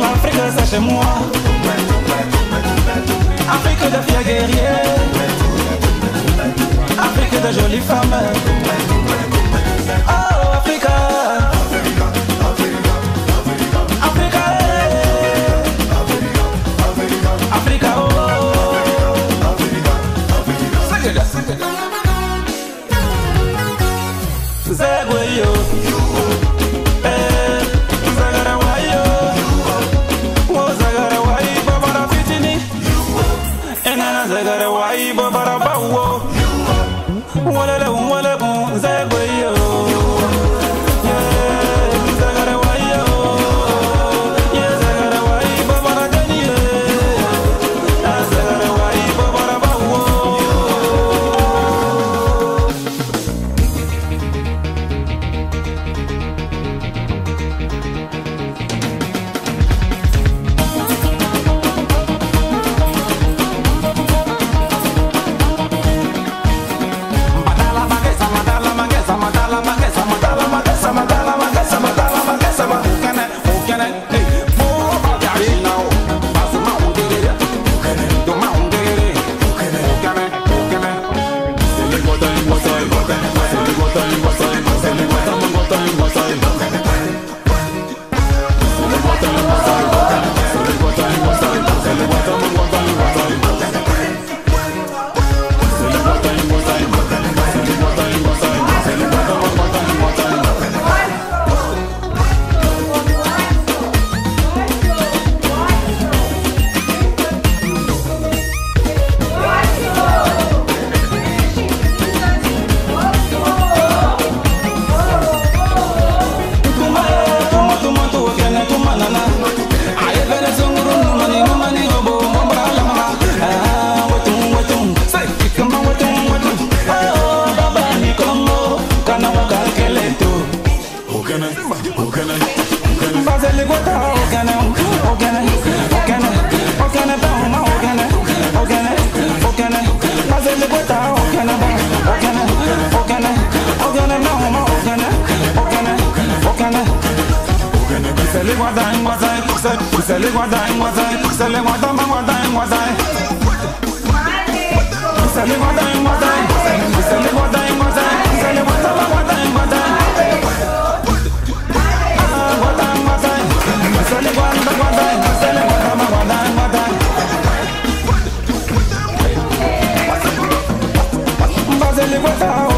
L'Afrique c'est chez moi. Jolies femmes. Oh Africa. Africa. Africa. It. Zegwe yo. Eh, Zagara wai. Enana Zagara wai. Walele walele zegwe yo. Yeah, Ogene, ogene, ogene, Bazeli gota ogene ogene ogene ogene ba ma ogene ogene ogene. Bazeli gota ogene ba ogene ogene ogene ba ma ogene ogene ogene. Kusele guada en guada, kusele kusele guada en guada, kusele guada ma guada en guada. Kusele guada en guada, kusele Bazeli